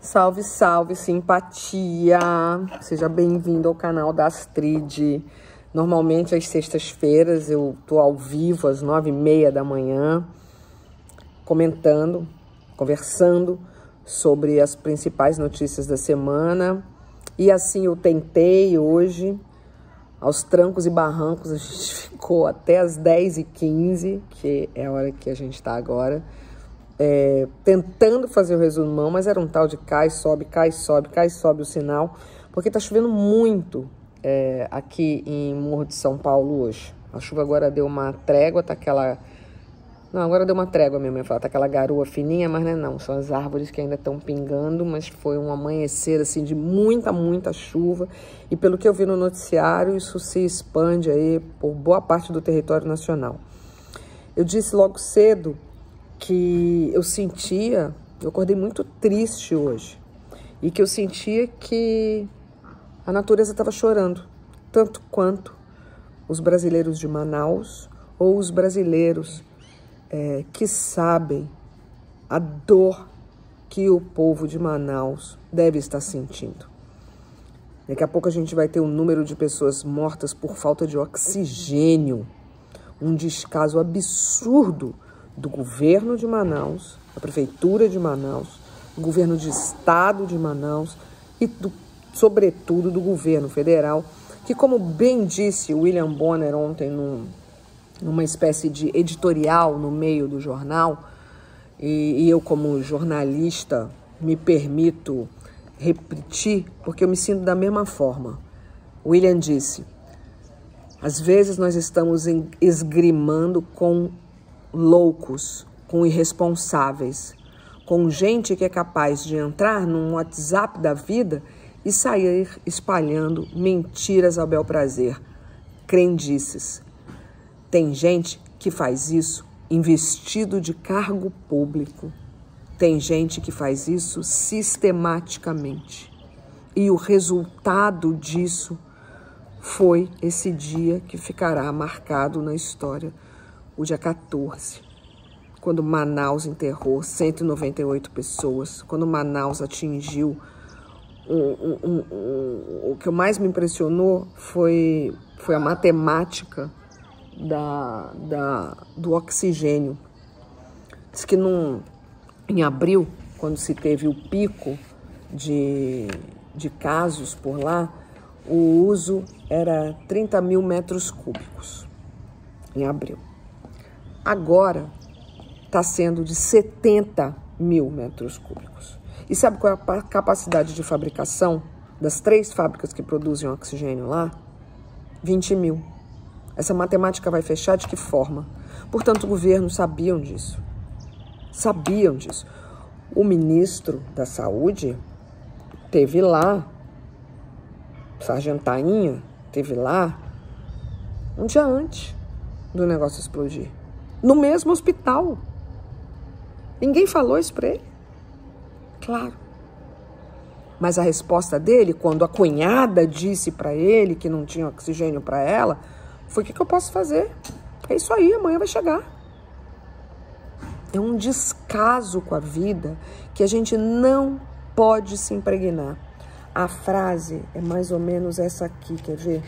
Salve, salve, simpatia! Seja bem-vindo ao canal da Astrid. Normalmente, às sextas-feiras, eu tô ao vivo às nove e meia da manhã, comentando, conversando sobre as principais notícias da semana. E assim eu tentei hoje, aos trancos e barrancos, a gente ficou até as 10h15, que é a hora que a gente está agora é, tentando fazer o resumão, mas era um tal de cai, sobe, cai, sobe, cai, sobe o sinal, porque está chovendo muito é, aqui em Morro de São Paulo hoje. A chuva agora deu uma trégua, tá aquela. Não, agora deu uma trégua, minha mãe fala, tá aquela garoa fininha, mas não é não, são as árvores que ainda estão pingando, mas foi um amanhecer assim de muita, muita chuva. E pelo que eu vi no noticiário, isso se expande aí por boa parte do território nacional. Eu disse logo cedo que eu sentia, eu acordei muito triste hoje, e que eu sentia que a natureza estava chorando, tanto quanto os brasileiros de Manaus ou os brasileiros é, que sabem a dor que o povo de Manaus deve estar sentindo. Daqui a pouco a gente vai ter um número de pessoas mortas por falta de oxigênio, um descaso absurdo do governo de Manaus, da prefeitura de Manaus, do governo de estado de Manaus e, do, sobretudo, do governo federal, que, como bem disse William Bonner ontem num, numa espécie de editorial no meio do jornal, e, e eu, como jornalista, me permito repetir, porque eu me sinto da mesma forma. William disse: às vezes nós estamos esgrimando com loucos, com irresponsáveis, com gente que é capaz de entrar num WhatsApp da vida e sair espalhando mentiras ao bel prazer, crendices. Tem gente que faz isso investido de cargo público. Tem gente que faz isso sistematicamente. E o resultado disso foi esse dia que ficará marcado na história o dia 14, quando Manaus enterrou 198 pessoas, quando Manaus atingiu. Um, um, um, o que mais me impressionou foi, foi a matemática da, da, do oxigênio. Diz que num, em abril, quando se teve o pico de, de casos por lá, o uso era 30 mil metros cúbicos em abril agora está sendo de 70 mil metros cúbicos. E sabe qual é a capacidade de fabricação das três fábricas que produzem oxigênio lá? 20 mil. Essa matemática vai fechar de que forma? Portanto, o governo sabiam disso. Sabiam disso. O ministro da Saúde teve lá, Sargentainha teve lá, um dia antes do negócio explodir no mesmo hospital. Ninguém falou isso para ele? Claro. Mas a resposta dele, quando a cunhada disse para ele que não tinha oxigênio para ela, foi: o que, que eu posso fazer? É isso aí, amanhã vai chegar. É um descaso com a vida que a gente não pode se impregnar. A frase é mais ou menos essa aqui, quer ver?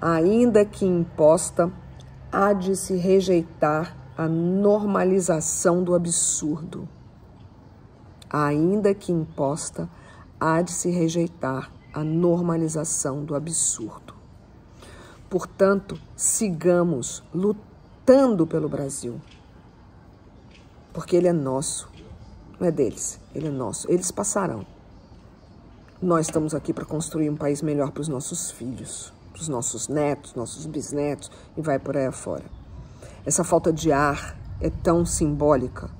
Ainda que imposta há de se rejeitar a normalização do absurdo. Ainda que imposta, há de se rejeitar a normalização do absurdo. Portanto, sigamos lutando pelo Brasil, porque ele é nosso, não é deles, ele é nosso. Eles passarão. Nós estamos aqui para construir um país melhor para os nossos filhos para os nossos netos, nossos bisnetos e vai por aí afora. Essa falta de ar é tão simbólica.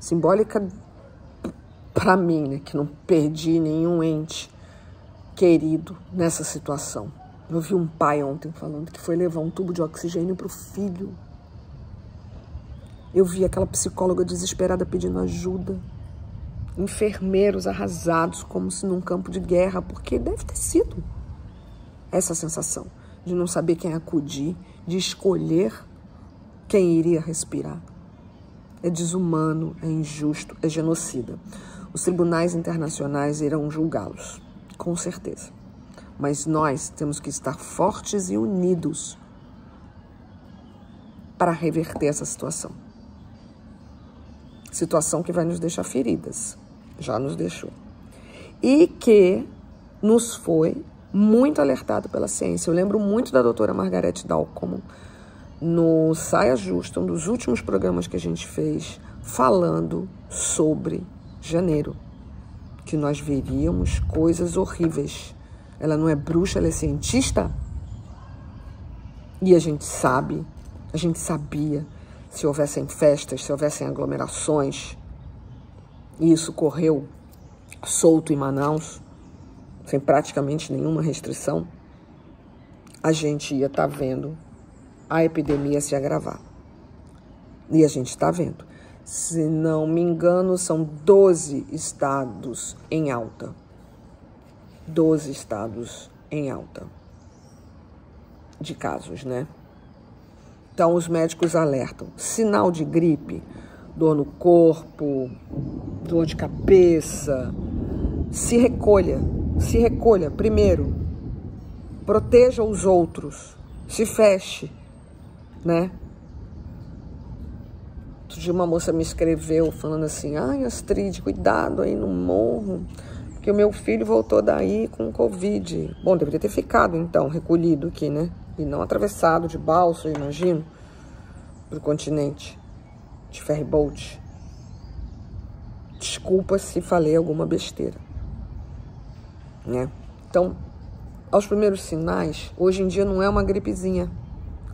Simbólica para mim, né, que não perdi nenhum ente querido nessa situação. Eu vi um pai ontem falando que foi levar um tubo de oxigênio para o filho. Eu vi aquela psicóloga desesperada pedindo ajuda. Enfermeiros arrasados, como se num campo de guerra, porque deve ter sido essa sensação de não saber quem acudir, de escolher quem iria respirar. É desumano, é injusto, é genocida. Os tribunais internacionais irão julgá-los, com certeza. Mas nós temos que estar fortes e unidos para reverter essa situação. Situação que vai nos deixar feridas, já nos deixou. E que nos foi muito alertado pela ciência. Eu lembro muito da doutora Margaret Dalcomon no Saia Justa, um dos últimos programas que a gente fez, falando sobre janeiro, que nós veríamos coisas horríveis. Ela não é bruxa, ela é cientista. E a gente sabe, a gente sabia, se houvessem festas, se houvessem aglomerações, e isso correu solto em Manaus, sem praticamente nenhuma restrição, a gente ia estar tá vendo a epidemia se agravar. E a gente está vendo. Se não me engano, são 12 estados em alta. 12 estados em alta de casos, né? Então, os médicos alertam: sinal de gripe, dor no corpo, dor de cabeça. Se recolha, se recolha. Primeiro, proteja os outros, se feche, né? Outro dia uma moça me escreveu falando assim: ai, Astrid, cuidado aí no morro, porque o meu filho voltou daí com Covid. Bom, deveria ter ficado então, recolhido aqui, né? E não atravessado de balsa, eu imagino, para o continente, de ferryboat. Desculpa se falei alguma besteira né? Então, aos primeiros sinais, hoje em dia não é uma gripezinha,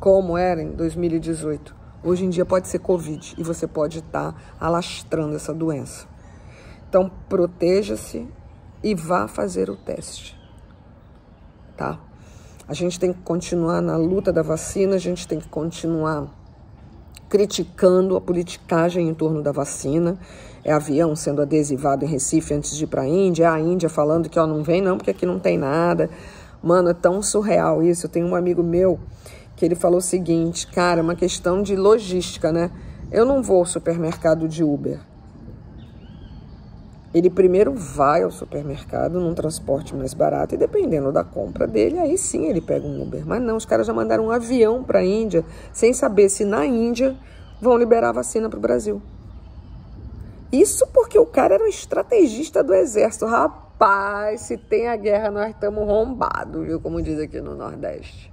como era em 2018. Hoje em dia pode ser Covid e você pode estar tá alastrando essa doença. Então, proteja-se e vá fazer o teste, tá? A gente tem que continuar na luta da vacina, a gente tem que continuar criticando a politicagem em torno da vacina. É avião sendo adesivado em Recife antes de ir para a Índia, a Índia falando que ó, não vem não, porque aqui não tem nada. Mano, é tão surreal isso. Eu tenho um amigo meu que ele falou o seguinte, cara, é uma questão de logística, né? Eu não vou ao supermercado de Uber. Ele primeiro vai ao supermercado num transporte mais barato e dependendo da compra dele, aí sim ele pega um Uber. Mas não, os caras já mandaram um avião para a Índia sem saber se na Índia vão liberar a vacina para o Brasil. Isso porque o cara era um estrategista do exército. Rapaz, se tem a guerra, nós estamos rombados, viu? Como diz aqui no Nordeste.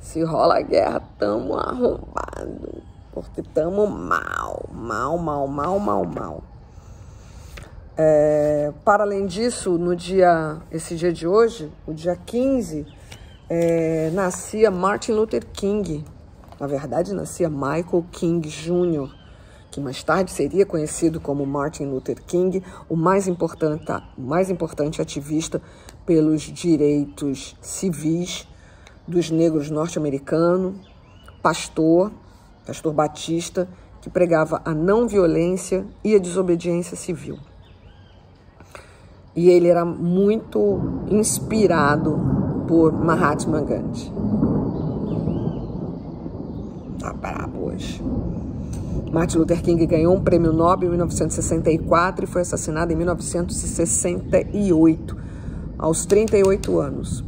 Se rola a guerra, estamos arrombados. Porque estamos mal, mal, mal, mal, mal, mal. É, para além disso, no dia, esse dia de hoje, o dia 15, é, nascia Martin Luther King. Na verdade, nascia Michael King Jr., que mais tarde seria conhecido como Martin Luther King, o mais importante, mais importante ativista pelos direitos civis dos negros norte-americanos, pastor, pastor batista, que pregava a não violência e a desobediência civil. E ele era muito inspirado por Mahatma Gandhi. Tá brabo hoje. Martin Luther King ganhou um prêmio Nobel em 1964 e foi assassinado em 1968, aos 38 anos.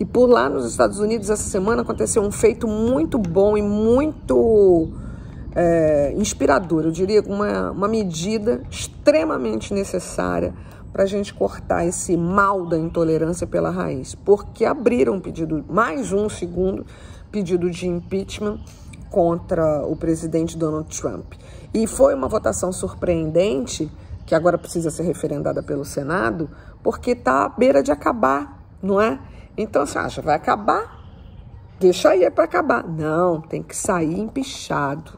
E por lá nos Estados Unidos, essa semana aconteceu um feito muito bom e muito é, inspirador. Eu diria uma, uma medida extremamente necessária para a gente cortar esse mal da intolerância pela raiz, porque abriram um pedido, mais um segundo pedido de impeachment contra o presidente Donald Trump. E foi uma votação surpreendente, que agora precisa ser referendada pelo Senado, porque está à beira de acabar, não é? Então você acha, vai acabar? Deixa aí é para acabar. Não, tem que sair empichado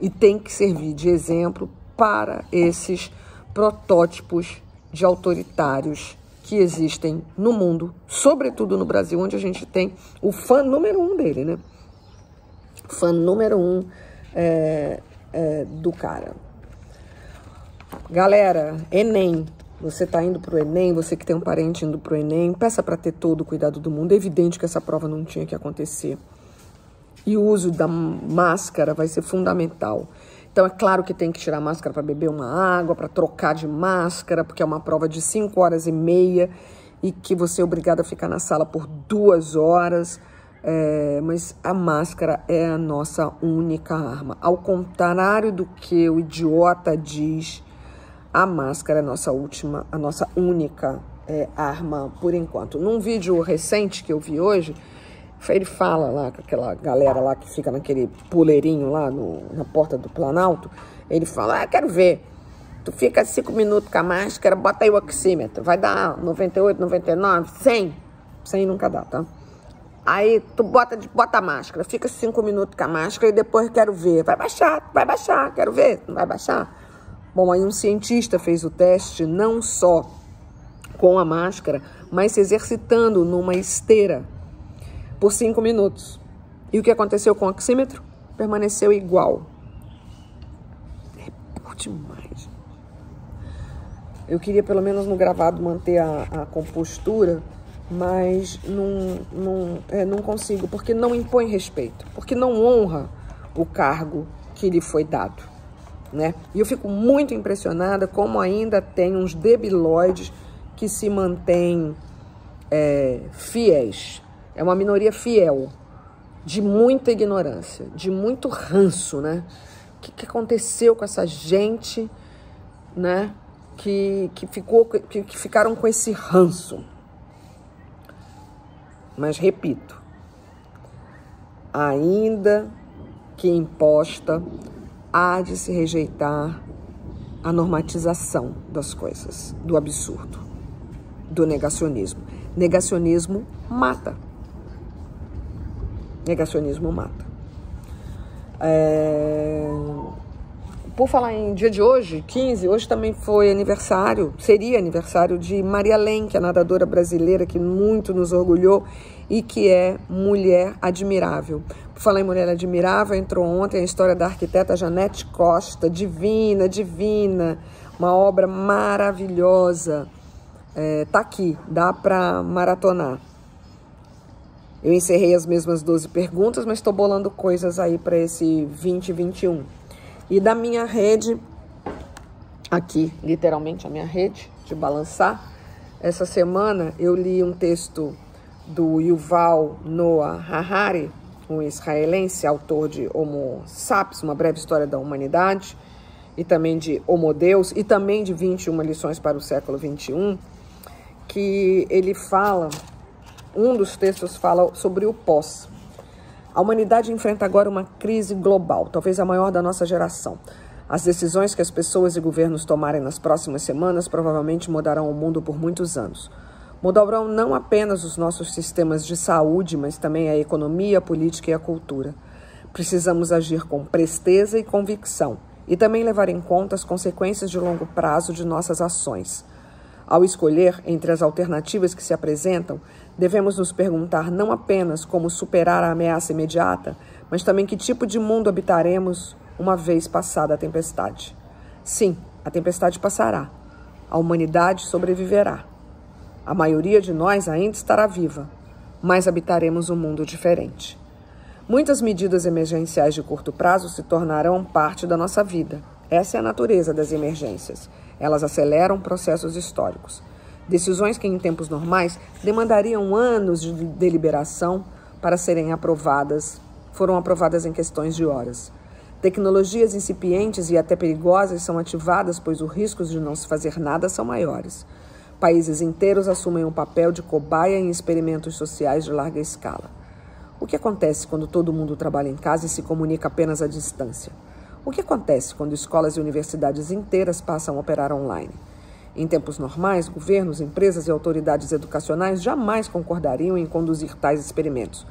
e tem que servir de exemplo para esses protótipos de autoritários que existem no mundo, sobretudo no Brasil, onde a gente tem o fã número um dele, né? Fã número um é, é, do cara. Galera, Enem. Você está indo para o Enem, você que tem um parente indo para o Enem, peça para ter todo o cuidado do mundo. É evidente que essa prova não tinha que acontecer. E o uso da máscara vai ser fundamental. Então é claro que tem que tirar máscara para beber uma água, para trocar de máscara, porque é uma prova de 5 horas e meia e que você é obrigado a ficar na sala por duas horas. É, mas a máscara é a nossa única arma. Ao contrário do que o idiota diz, a máscara é a nossa última, a nossa única é, arma por enquanto. Num vídeo recente que eu vi hoje, ele fala lá com aquela galera lá que fica naquele puleirinho lá no, na porta do Planalto. Ele fala: Ah, quero ver. Tu fica cinco minutos com a máscara, bota aí o oxímetro. Vai dar 98, 99, 100. 100 nunca dá, tá? Aí tu bota, bota a máscara, fica cinco minutos com a máscara e depois quero ver. Vai baixar, vai baixar, quero ver. Não vai baixar? Bom, aí um cientista fez o teste não só com a máscara, mas se exercitando numa esteira por cinco minutos. E o que aconteceu com o oxímetro? Permaneceu igual. É demais. Eu queria, pelo menos no gravado, manter a, a compostura, mas não, não, é, não consigo, porque não impõe respeito, porque não honra o cargo que lhe foi dado. Né? E eu fico muito impressionada como ainda tem uns debilóides que se mantêm é, fiéis é uma minoria fiel, de muita ignorância, de muito ranço, né? O que, que aconteceu com essa gente, né? Que, que, ficou, que, que ficaram com esse ranço. Mas repito, ainda que imposta, há de se rejeitar a normatização das coisas, do absurdo, do negacionismo. Negacionismo mata. Negacionismo mata. É... Por falar em dia de hoje, 15, hoje também foi aniversário, seria aniversário de Maria Lenk, a nadadora brasileira que muito nos orgulhou e que é mulher admirável. Por falar em mulher admirável, entrou ontem a história da arquiteta Janete Costa, divina, divina, uma obra maravilhosa. É, tá aqui, dá para maratonar. Eu encerrei as mesmas 12 perguntas, mas estou bolando coisas aí para esse 2021. E da minha rede, aqui, literalmente a minha rede de balançar, essa semana eu li um texto do Yuval Noah Harari, um israelense, autor de Homo Sapiens, uma breve história da humanidade, e também de Homo Deus, e também de 21 lições para o século 21, que ele fala um dos textos fala sobre o pós. A humanidade enfrenta agora uma crise global, talvez a maior da nossa geração. As decisões que as pessoas e governos tomarem nas próximas semanas provavelmente mudarão o mundo por muitos anos. Mudarão não apenas os nossos sistemas de saúde, mas também a economia, a política e a cultura. Precisamos agir com presteza e convicção e também levar em conta as consequências de longo prazo de nossas ações. Ao escolher entre as alternativas que se apresentam, devemos nos perguntar não apenas como superar a ameaça imediata, mas também que tipo de mundo habitaremos uma vez passada a tempestade. Sim, a tempestade passará. A humanidade sobreviverá. A maioria de nós ainda estará viva, mas habitaremos um mundo diferente. Muitas medidas emergenciais de curto prazo se tornarão parte da nossa vida. Essa é a natureza das emergências. Elas aceleram processos históricos. Decisões que em tempos normais demandariam anos de deliberação para serem aprovadas, foram aprovadas em questões de horas. Tecnologias incipientes e até perigosas são ativadas, pois os riscos de não se fazer nada são maiores. Países inteiros assumem o um papel de cobaia em experimentos sociais de larga escala. O que acontece quando todo mundo trabalha em casa e se comunica apenas à distância? O que acontece quando escolas e universidades inteiras passam a operar online? Em tempos normais, governos, empresas e autoridades educacionais jamais concordariam em conduzir tais experimentos.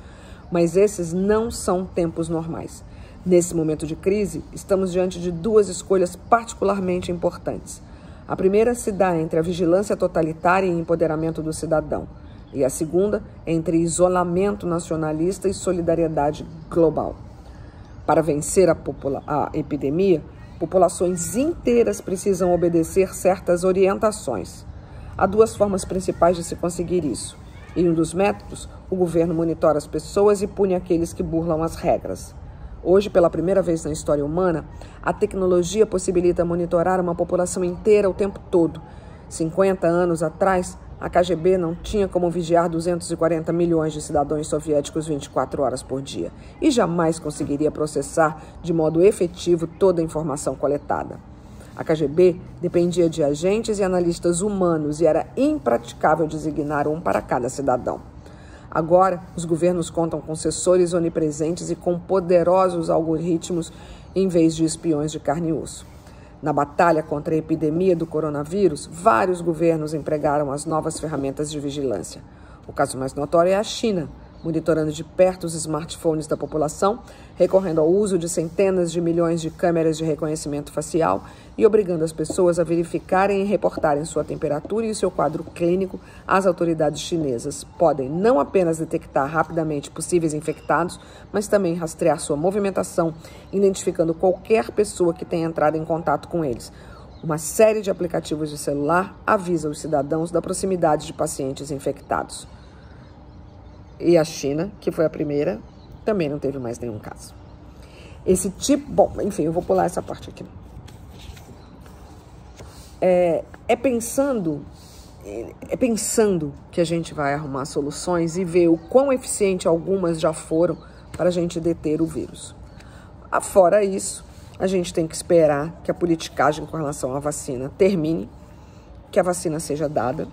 Mas esses não são tempos normais. Nesse momento de crise, estamos diante de duas escolhas particularmente importantes. A primeira se dá entre a vigilância totalitária e empoderamento do cidadão, e a segunda entre isolamento nacionalista e solidariedade global. Para vencer a, a epidemia, populações inteiras precisam obedecer certas orientações. Há duas formas principais de se conseguir isso. Em um dos métodos, o governo monitora as pessoas e pune aqueles que burlam as regras. Hoje, pela primeira vez na história humana, a tecnologia possibilita monitorar uma população inteira o tempo todo. 50 anos atrás, a KGB não tinha como vigiar 240 milhões de cidadãos soviéticos 24 horas por dia e jamais conseguiria processar de modo efetivo toda a informação coletada. A KGB dependia de agentes e analistas humanos e era impraticável designar um para cada cidadão. Agora, os governos contam com assessores onipresentes e com poderosos algoritmos em vez de espiões de carne e osso. Na batalha contra a epidemia do coronavírus, vários governos empregaram as novas ferramentas de vigilância. O caso mais notório é a China, monitorando de perto os smartphones da população, recorrendo ao uso de centenas de milhões de câmeras de reconhecimento facial e obrigando as pessoas a verificarem e reportarem sua temperatura e seu quadro clínico às autoridades chinesas. Podem não apenas detectar rapidamente possíveis infectados, mas também rastrear sua movimentação, identificando qualquer pessoa que tenha entrado em contato com eles. Uma série de aplicativos de celular avisa os cidadãos da proximidade de pacientes infectados. E a China, que foi a primeira, também não teve mais nenhum caso. Esse tipo. Bom, enfim, eu vou pular essa parte aqui. É, é pensando. É pensando que a gente vai arrumar soluções e ver o quão eficiente algumas já foram para a gente deter o vírus. Fora isso, a gente tem que esperar que a politicagem com relação à vacina termine, que a vacina seja dada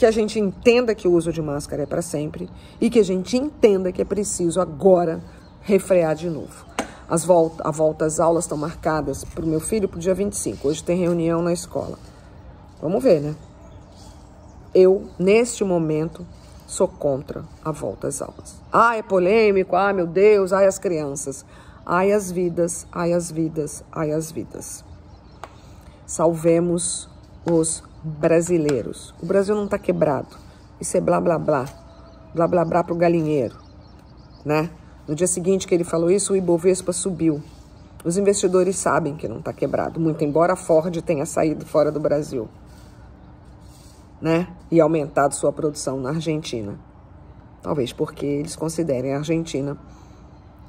que a gente entenda que o uso de máscara é para sempre e que a gente entenda que é preciso agora refrear de novo. As volta, a volta às aulas estão marcadas para o meu filho para o dia 25. Hoje tem reunião na escola. Vamos ver, né? Eu, neste momento, sou contra a volta às aulas. Ah, é polêmico, ah, meu Deus, ai as crianças. Ai as vidas, ai as vidas, ai as vidas. Salvemos os brasileiros. O Brasil não está quebrado. Isso é blá blá blá. Blá blá blá para o galinheiro. Né? No dia seguinte que ele falou isso, o Ibovespa subiu. Os investidores sabem que não está quebrado, muito embora a Ford tenha saído fora do Brasil. Né? E aumentado sua produção na Argentina. Talvez porque eles considerem a Argentina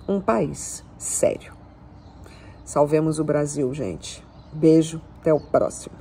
um país sério. Salvemos o Brasil, gente. Beijo, até o próximo.